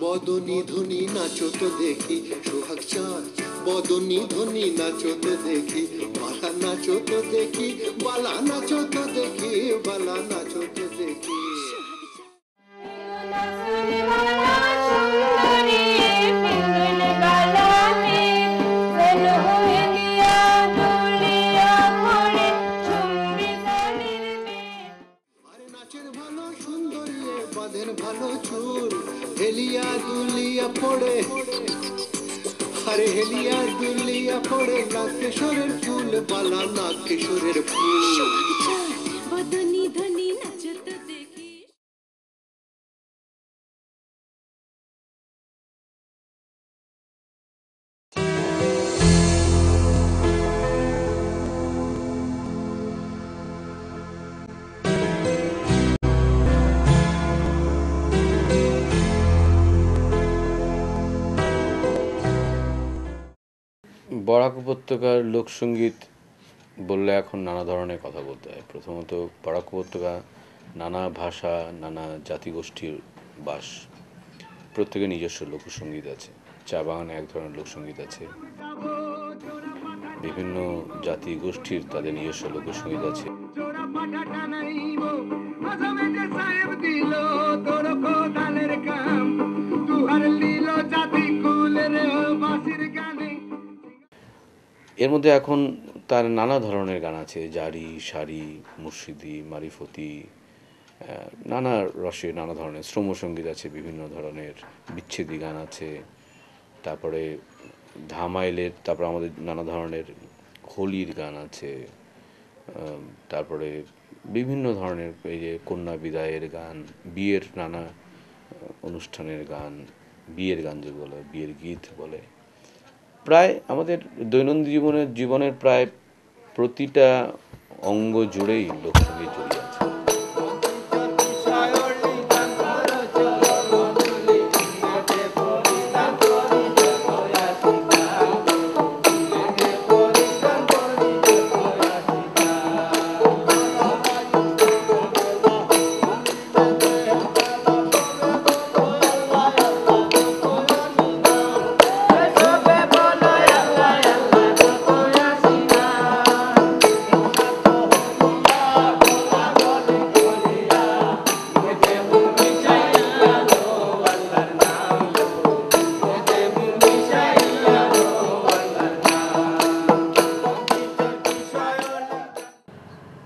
বদনী ধ্বনি নাচো তো দেখি, সোহাগ চাঁদ, বদনি ধ্বনি নাচো তো দেখি বালা নাচো তো দেখি, বালা নাচো তো দেখি, বালা নাচো তো দেখি। সুন্দরী ভালো চুল, হেলিয়া দুলিয়া পড়ে। আরে হেলিয়া দুলিয়া পড়ে না কিশোরের ফুল, বালা না কিশোরের ফুল। বরাক উপত্যকার লোকসঙ্গীত বললে এখন নানা ধরনের কথা বলতে হয়। প্রথমত, বরাক উপত্যকা নানা ভাষা, নানা জাতিগোষ্ঠীর বাস। প্রত্যেকের নিজস্ব লোকসঙ্গীত আছে। চা বাগানে এক ধরনের লোকসঙ্গীত আছে। বিভিন্ন জাতি গোষ্ঠীর তাদের নিজস্ব লোকসঙ্গীত আছে। এর মধ্যে এখন তার নানা ধরনের গান আছে, জারি শাড়ি মুর্শিদি, মারিফতি নানা রসে নানা ধরনের শ্রমসঙ্গীত আছে, বিভিন্ন ধরনের বিচ্ছেদি গান আছে, তারপরে ধামাইলের, তারপরে আমাদের নানা ধরনের হোলির গান আছে তারপরে বিভিন্ন ধরনের এই যে কন্যা বিদায়ের গান, বিয়ের নানা অনুষ্ঠানের গান, বিয়ের গান যে বলে, বিয়ের গীত বলে প্রায় আমাদের দৈনন্দিন জীবনের জীবনের প্রায় প্রতিটা অঙ্গ জুড়েই লোকসঙ্গীত জড়িয়ে আছে।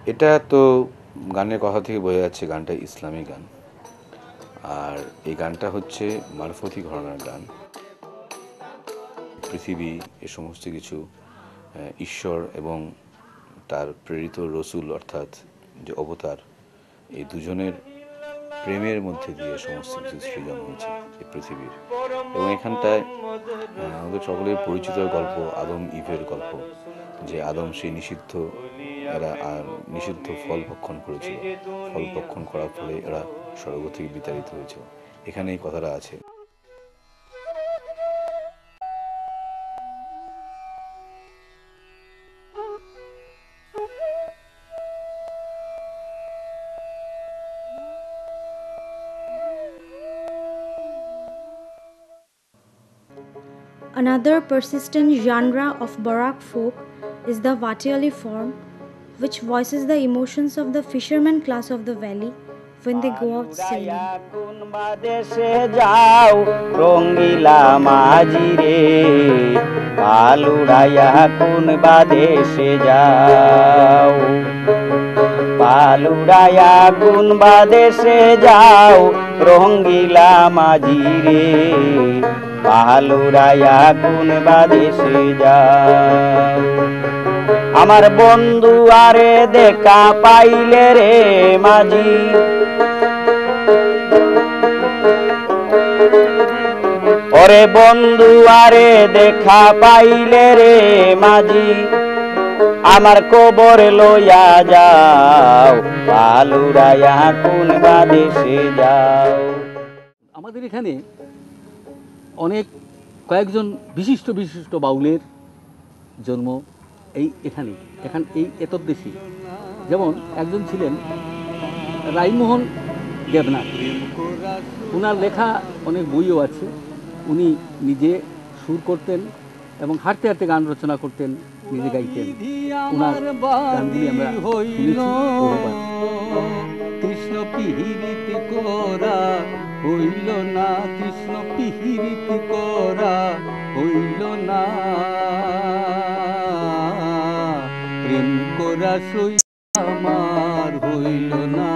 এটা তো গানের কথা থেকে বোঝা যাচ্ছে গানটা ইসলামী গান। আর এই গানটা হচ্ছে মারফতি ঘরানার গান। পৃথিবী, এ সমস্ত কিছু ঈশ্বর এবং তার প্রেরিত রসুল অর্থাৎ যে অবতার, এই দুজনের প্রেমের মধ্যে দিয়ে সমস্ত কিছু সৃজন হয়েছে এই পৃথিবীর। এবং এখানটায় আমাদের সকলের পরিচিত গল্প আদম ইভের গল্প, যে আদম সেই নিষিদ্ধ এরা আহ, নিষিদ্ধ ফল ভক্ষণ করেছিল। ফল ভক্ষণ করার ফলে এরা স্বর্গ থেকে বিতাড়িত হয়েছিল। এখানে এই কথাটা আছে। Another persistent genre of Barak folk is the Vatiali form, which voices the emotions of the fisherman class of the valley when they go out sailing. কোন দেশে যাও রঙ্গিলা মাঝি রে পালুড়াইয়া কোন দেশে যাও পালুড়াইয়া কোন দেশে আমার বন্ধু আরে দেখা পাইলে রে মাঝি। ওরে বন্ধু আরে দেখা পাইলে রে মাঝি। আমার কবর লইয়া যাও পালুরাইয়া কোন দেশে যাও। আমাদের এখানে অনেক কয়েকজন বিশিষ্ট বিশিষ্ট বাউলের জন্ম এই এখানে, এখান এই এতদ্দেশী। যেমন একজন ছিলেন রাইমোহন দেবনাথ। ওনার লেখা অনেক বইও আছে। উনি নিজে সুর করতেন এবং হাঁটতে হাঁটতে গান রচনা করতেন, নিজে গাইতেন। আমরা। কৃষ্ণ পিহিরিত করা হইল না, কৃষ্ণ পিহিরিত করা হইল না। আমার হইল না।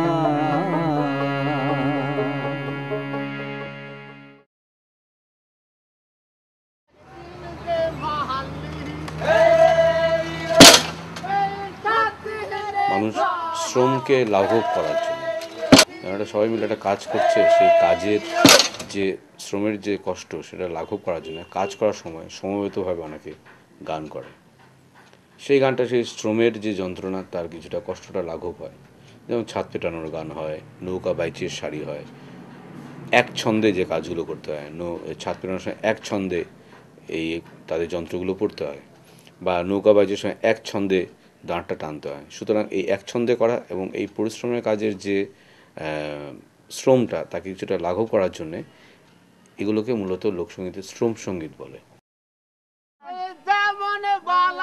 মানুষ শ্রমকে লাঘব করার জন্য। একটা সবাই মিলে একটা কাজ করছে, সেই কাজের যে, শ্রমের যে কষ্ট, সেটা লাঘব করার জন্য। কাজ করার সময় সমবেতভাবে অনেকে গান করে। সেই গানটা সেই শ্রমের যে যন্ত্রণা, তার কিছুটা কষ্টটা লাঘব হয়। যেমন ছাদ পেটানোর গান হয়, নৌকা বাইচের শাড়ি হয়। এক ছন্দে যে কাজগুলো করতে হয়, নৌ ছাদ পেটানোর সময় এক ছন্দে এই তাদের যন্ত্রগুলো পড়তে হয় বা নৌকা বাইচের সময় এক ছন্দে দাঁড়টা টানতে হয়। সুতরাং এই এক ছন্দে করা এবং এই পরিশ্রমের কাজের যে শ্রমটা, তাকে কিছুটা লাঘব করার জন্যে এগুলোকে মূলত লোকসঙ্গীতের শ্রম সংগীত বলে।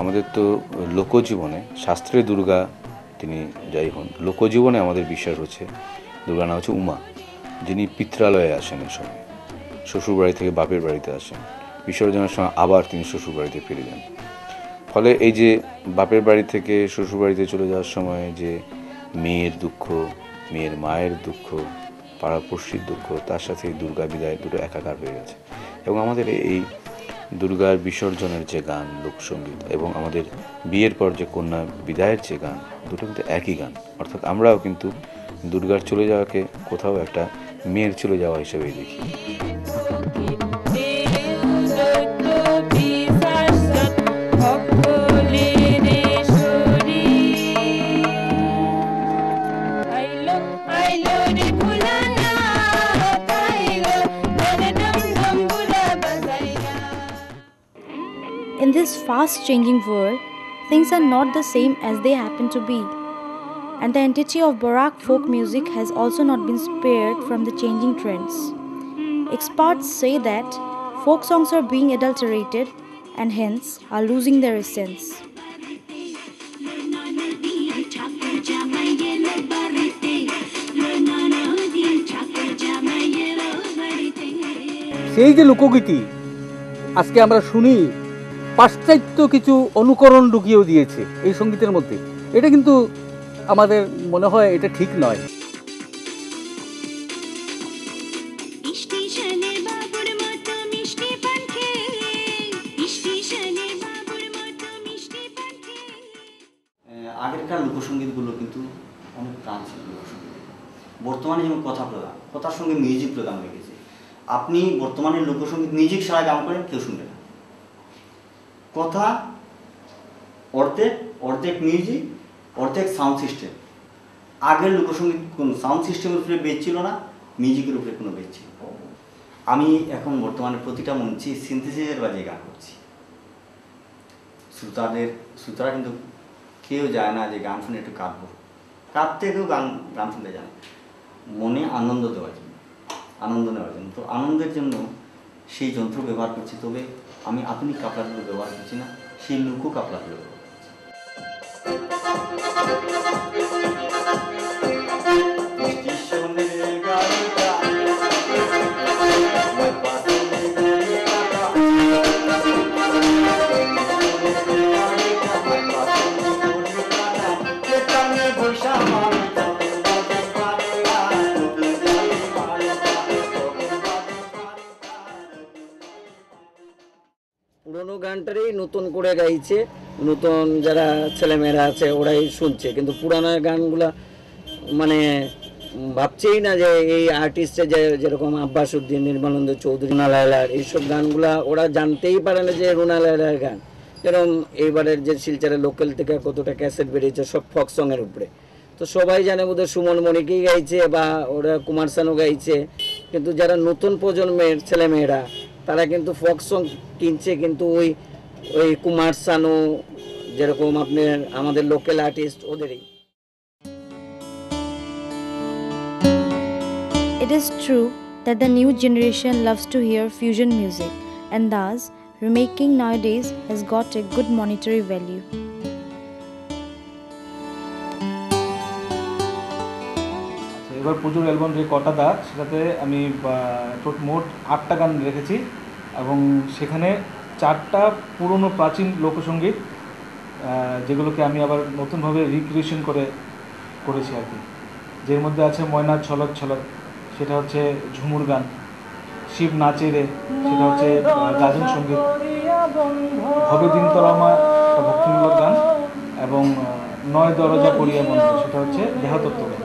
আমাদের তো লোকজীবনে শাস্ত্রে দুর্গা তিনি যাই হন। লোকজীবনে আমাদের বিশ্বাস হচ্ছে দুর্গা নাম হচ্ছে উমা, যিনি পিত্রালয়ে আসেন এই সময়। শ্বশুরবাড়ি থেকে বাপের বাড়িতে আসেন। বিসর্জনের সময় আবার তিনি শ্বশুরবাড়িতে ফিরে যান। ফলে এই যে বাপের বাড়ি থেকে শ্বশুরবাড়িতে চলে যাওয়ার সময় যে মেয়ের দুঃখ, মেয়ের মায়ের দুঃখ, পাড়াপড়শির দুঃখ, তার সাথে দুর্গা বিদায় দুটো একাকার হয়ে গেছে। এবং আমাদের এই দুর্গার বিসর্জনের যে গান, লোকসঙ্গীত এবং আমাদের বিয়ের পর যে কন্যা বিদায়ের যে গান, দুটো কিন্তু একই গান। অর্থাৎ আমরাও কিন্তু দুর্গার চলে যাওয়াকে কোথাও একটা মেয়ের চলে যাওয়া হিসেবেই দেখি। this fast changing world, things are not the same as they happen to be. And the entity of Barak folk music has also not been spared from the changing trends. Experts say that folk songs are being adulterated and hence are losing their essence. সেই যে লোকগীতি আজকে আমরা শুনি পাশ্চাত্য কিছু অনুকরণ ঢুকিয়েও দিয়েছে এই সঙ্গীতের মধ্যে। এটা কিন্তু আমাদের মনে হয় এটা ঠিক নয়। আগেরকার লোকসঙ্গীতগুলো কিন্তু অনেক প্রাণ ছিল লোকসঙ্গীত। বর্তমানে যেমন কথা প্রধান কথার সঙ্গে মিউজিক প্রধান হয়ে গেছে। আপনি বর্তমানে লোকসঙ্গীত মিউজিক ছাড়া গান করেন কেউ শুনবে না। কথা, অর্ধেক অর্ধেক মিউজিক, অর্ধেক সাউন্ড সিস্টেম আগের লোকসঙ্গীত কোনো সাউন্ড সিস্টেমের উপরে বেচ ছিল না মিউজিকের উপরে কোনো বেচ ছিল আমি এখন বর্তমানে প্রতিটা মঞ্চে সিনথেসিসের বাজিয়ে গান করছি। শ্রোতাদের, শ্রোতারা কিন্তু কেউ যায় না যে গান শুনে একটু কাঁদবো। কাঁদতে কেউ গান গান শুনতে যায় মনে আনন্দ দেওয়ার জন্য, আনন্দ নেওয়ার জন্য। তো আনন্দের জন্য সেই যন্ত্র ব্যবহার করছি। তবে আমি আধুনিক কাপড়াগুলো ব্যবহার করছি না সেই লুকো কাপড়াগুলো ব্যবহার করছি স্টেশনের গানটারই নতুন করে গাইছে। নতুন যারা ছেলেমেয়েরা আছে, ওরাই শুনছে। কিন্তু পুরানো গানগুলা মানে ভাবছেই না যে এই আর্টিস্টে যে যেরকম আব্বাস উদ্দিন নির্মলানন্দ চৌধুরী, রুনা লায়লার, এইসব গানগুলা ওরা জানতেই পারে না যে রুনা লায়লার গান। যেরকম এইবারের যে শিলচারের লোকাল থেকে কতটা ক্যাসেট বেরিয়েছে, সব ফক সঙের উপরে। তো সবাই জানে বোধহয় সুমন মণিকেই গাইছে বা ওরা কুমার শানু গাইছে। কিন্তু যারা নতুন প্রজন্মের ছেলেমেয়েরা, তারা কিন্তু ফক সং কিনছে, কিন্তু ওই ওই কুমার শানু যেরকম আপনার আমাদের লোকাল আর্টিস্ট ওদেরই It is true that the new generation loves to hear fusion music, and thus, remaking nowadays has got a good monetary value. আচ্ছা, এবার পুজোর অ্যালবাম যে কটা দাগ সেটাতে আমি মোট আটটা গান রেখেছি এবং সেখানে চারটা পুরনো প্রাচীন লোকসঙ্গীত যেগুলোকে আমি আবার নতুনভাবে রিক্রিয়েশন করে করেছি আর কি। যের মধ্যে আছে ময়না ছলক ছলক, সেটা হচ্ছে ঝুমুর গান, শিব নাচে রে সেটা হচ্ছে গাজন সংগীত ভবে দিন তলামা একটা ভক্তিমূলক গান এবং নয় দরজা করিয়া বন্ধ, সেটা হচ্ছে দেহতত্ত্ব গান।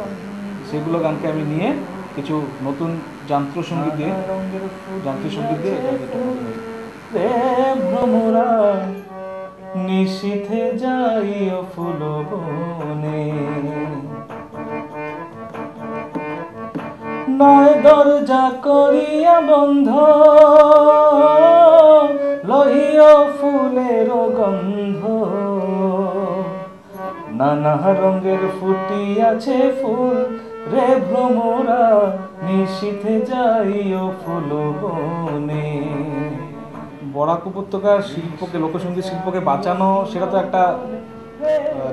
সেগুলো গানকে আমি নিয়ে কিছু নতুন যন্ত্রসঙ্গীত দিয়ে যন্ত্রসঙ্গীত দিয়ে এটাকে নতুন করে- নিশীথে যাইও ফুল বনে। নয় দরজা করিয়া বন্ধ লহিও ফুলের গন্ধ। নানা রঙের ফুটিয়াছে ফুল রে ভ্রমরা, নিশীথে যাইও ফুল বনে। বরাক উপত্যকার শিল্পকে, লোকসঙ্গীত শিল্পকে বাঁচানো, সেটা তো একটা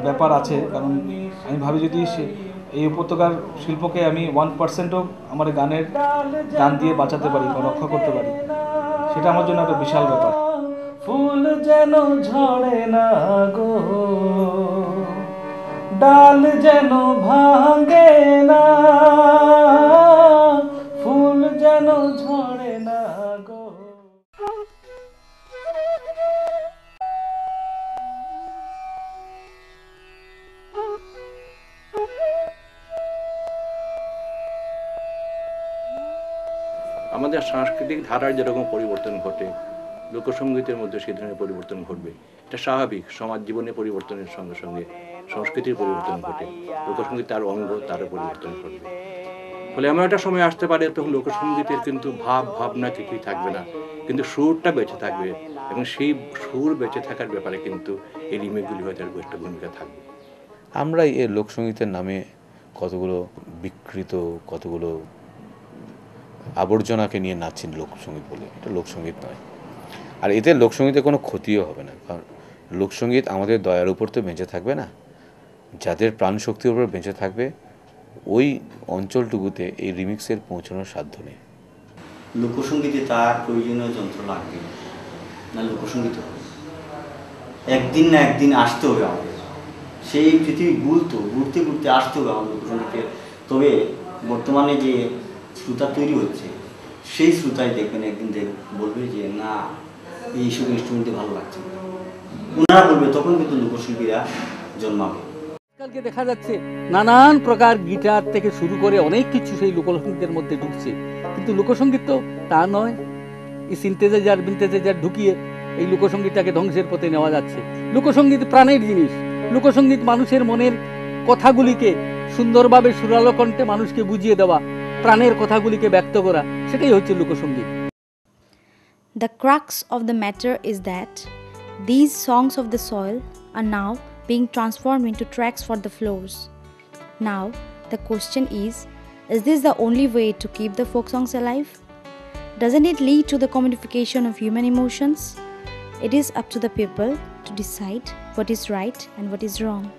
ব্যাপার আছে। কারণ আমি ভাবি যদি এই উপত্যকার শিল্পকে আমি ওয়ান পার্সেন্টও আমার গানের গান দিয়ে বাঁচাতে পারি বা রক্ষা করতে পারি, সেটা আমার জন্য একটা বিশাল ব্যাপার। ফুল যেন ঝরে না গো, ডাল যেন ভাঙে না। সাংস্কৃতিক ধারার যেরকম পরিবর্তন ঘটে লোকসঙ্গীতের মধ্যে সেই ধরনের পরিবর্তন ঘটবে। এটা স্বাভাবিক, সমাজ জীবনে পরিবর্তনের সঙ্গে সঙ্গে সংস্কৃতির পরিবর্তন ঘটে লোকসঙ্গীত তার অঙ্গ, তারও পরিবর্তন ঘটবে। ফলে এমন একটা সময় আসতে পারে তখন লোকসঙ্গীতের কিন্তু ভাব, ভাবনা কিছুই থাকবে না, কিন্তু সুরটা বেঁচে থাকবে এবং সেই সুর বেঁচে থাকার ব্যাপারে কিন্তু এই রিমেকগুলি হয়তো একটা ভূমিকা থাকবে। আমরা এই লোকসঙ্গীতের নামে কতগুলো বিকৃত, কতগুলো আবর্জনাকে নিয়ে নাচছেন লোকসঙ্গীত বলে। এটা লোকসঙ্গীত নয়। আর এতে লোকসঙ্গীতে কোনো ক্ষতিও হবে না। কারণ লোকসঙ্গীত আমাদের দয়ার উপর তো বেঁচে থাকবে না। যাদের প্রাণ শক্তির উপর বেঁচে থাকবে, ওই অঞ্চলটুকুতে এই রিমিক্সের পৌঁছানোর সাধ্য নেই। লোকসঙ্গীতে তার প্রয়োজনীয় যন্ত্র লাগবে না। লোকসঙ্গীত একদিন না একদিন আসতে হবে আমাদের। সেই পৃথিবী ঘুরতো ঘুরতে ঘুরতে আসতে হবে আমাদের লোকসঙ্গীতে তবে বর্তমানে যে শ্রোতা তৈরি হচ্ছে, সেই শ্রোতাই দেখবেন একদিন দেখ বলবে যে, না এইসব ইনস্ট্রুমেন্টে ভালো লাগছে ওনারা বলবে, তখন কিন্তু লোকশিল্পীরা জন্মাবে। আজকালকে দেখা যাচ্ছে নানান প্রকার গিটার থেকে শুরু করে অনেক কিছু সেই লোকসঙ্গীতের মধ্যে ঢুকছে। কিন্তু লোকসঙ্গীত তো তা নয়। এই সিনথেসাইজার বিনথেসাইজার ঢুকিয়ে এই লোকসঙ্গীতটাকে ধ্বংসের পথে নেওয়া যাচ্ছে। লোকসঙ্গীত প্রাণের জিনিস। লোকসঙ্গীত মানুষের মনের কথাগুলিকে সুন্দরভাবে সুরালো কণ্ঠে মানুষকে বুঝিয়ে দেওয়া। প্রাণের কথাগুলিকে ব্যক্ত করা সেটাই হচ্ছে লোকসঙ্গীত The crux of the matter is that these songs of the soil are now being transformed into tracks for the floors. Now, the question is is this the only way to keep the folk songs alive? Doesn't it lead to the commodification of human emotions? It is up to the people to decide what is right and what is wrong.